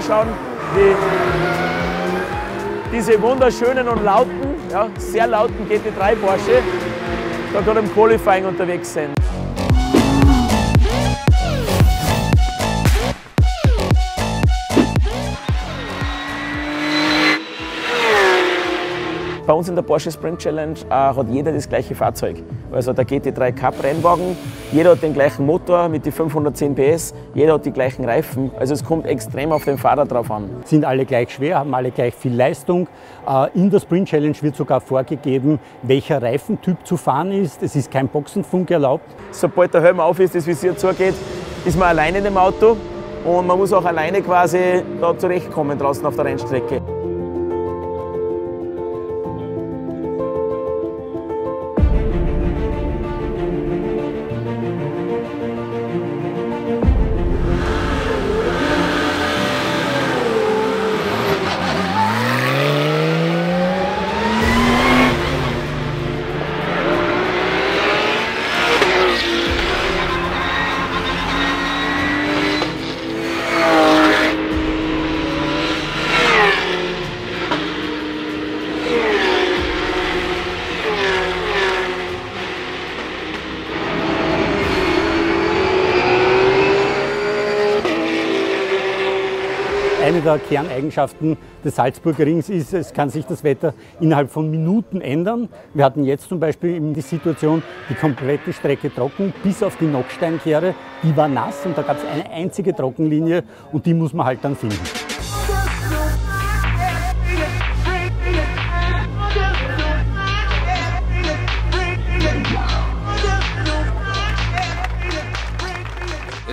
zuschauen, wie diese wunderschönen und lauten, ja, sehr lauten GT3 Porsche da gerade im Qualifying unterwegs sind. Bei uns in der Porsche Sprint Challenge äh, hat jeder das gleiche Fahrzeug. Also der GT3 Cup Rennwagen, jeder hat den gleichen Motor mit die 510 PS, jeder hat die gleichen Reifen. Also es kommt extrem auf den Fahrer drauf an. Sind alle gleich schwer, haben alle gleich viel Leistung. Äh, in der Sprint Challenge wird sogar vorgegeben, welcher Reifentyp zu fahren ist. Es ist kein Boxenfunk erlaubt. Sobald der Helm auf ist, das Visier zugeht, ist man alleine in dem Auto und man muss auch alleine quasi da zurechtkommen draußen auf der Rennstrecke. Eine der Kerneigenschaften des Salzburger Rings ist, es kann sich das Wetter innerhalb von Minuten ändern. Wir hatten jetzt zum Beispiel die Situation, die komplette Strecke trocken, bis auf die Nocksteinkehre, die war nass und da gab es eine einzige Trockenlinie und die muss man halt dann finden.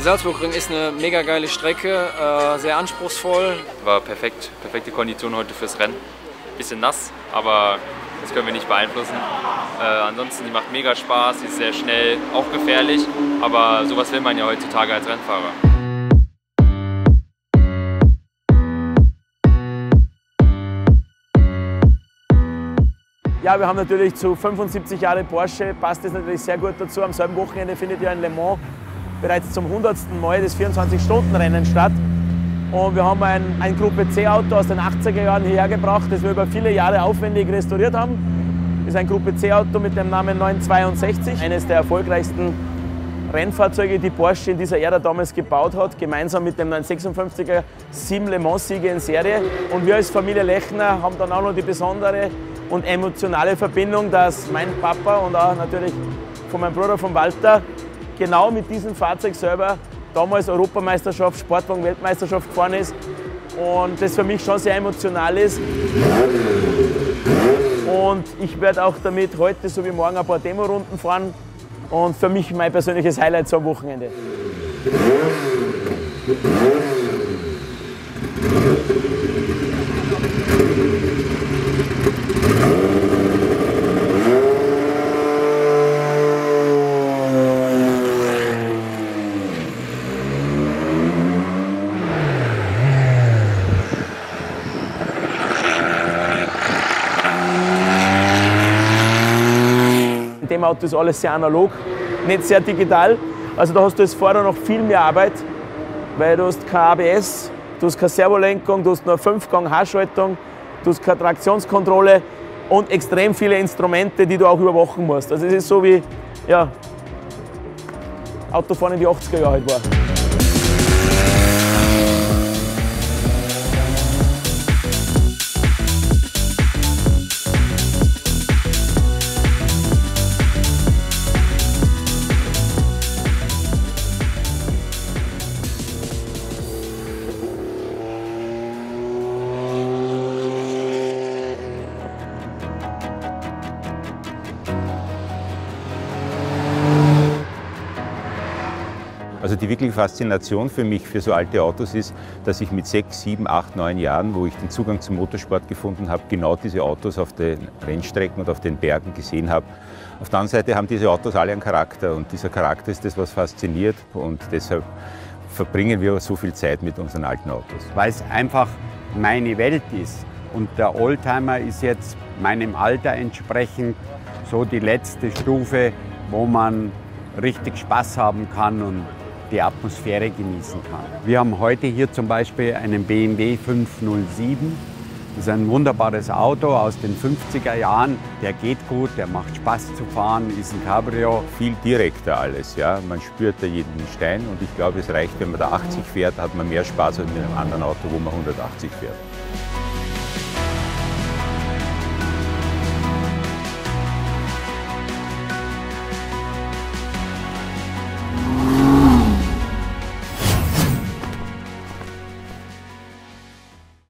Salzburgring ist eine mega geile Strecke, äh, sehr anspruchsvoll. War perfekt, perfekte Kondition heute fürs Rennen. Bisschen nass, aber das können wir nicht beeinflussen. Äh, ansonsten, die macht mega Spaß, sie ist sehr schnell, auch gefährlich, aber sowas will man ja heutzutage als Rennfahrer. Ja, wir haben natürlich zu 75 Jahre Porsche, passt das natürlich sehr gut dazu. Am selben Wochenende findet ja in Le Mans bereits zum 100. Mal das 24-Stunden-Rennen statt. Und wir haben ein, ein Gruppe C-Auto aus den 80er Jahren hierher gebracht, das wir über viele Jahre aufwendig restauriert haben. Das ist ein Gruppe C-Auto mit dem Namen 962, eines der erfolgreichsten Rennfahrzeuge, die Porsche in dieser Ära damals gebaut hat, gemeinsam mit dem 956er sieben Le Mans-Siege in Serie. Und wir als Familie Lechner haben dann auch noch die besondere und emotionale Verbindung, dass mein Papa und auch natürlich von meinem Bruder von Walter genau mit diesem Fahrzeug selber damals Europameisterschaft, Sportwagen-Weltmeisterschaft gefahren ist und das für mich schon sehr emotional ist. Und ich werde auch damit heute sowie morgen ein paar Demorunden fahren und für mich mein persönliches Highlight am Wochenende. In dem Auto ist alles sehr analog, nicht sehr digital. Also da hast du als Fahrer noch viel mehr Arbeit, weil du hast kein ABS, du hast keine Servolenkung, du hast nur 5-Gang-Haarschaltung, du hast keine Traktionskontrolle und extrem viele Instrumente, die du auch überwachen musst. Also es ist so wie ja, Autofahren in die 80er Jahre halt war. Also die wirkliche Faszination für mich für so alte Autos ist, dass ich mit sechs, sieben, acht, neun Jahren, wo ich den Zugang zum Motorsport gefunden habe, genau diese Autos auf den Rennstrecken und auf den Bergen gesehen habe. Auf der anderen Seite haben diese Autos alle einen Charakter und dieser Charakter ist das, was fasziniert und deshalb verbringen wir so viel Zeit mit unseren alten Autos. Weil es einfach meine Welt ist und der Oldtimer ist jetzt meinem Alter entsprechend so die letzte Stufe, wo man richtig Spaß haben kann und die Atmosphäre genießen kann. Wir haben heute hier zum Beispiel einen BMW 507. Das ist ein wunderbares Auto aus den 50er Jahren. Der geht gut, der macht Spaß zu fahren, ist ein Cabrio. Viel direkter alles, ja. Man spürt da jeden Stein und ich glaube, es reicht, wenn man da 80 fährt, hat man mehr Spaß als mit einem anderen Auto, wo man 180 fährt.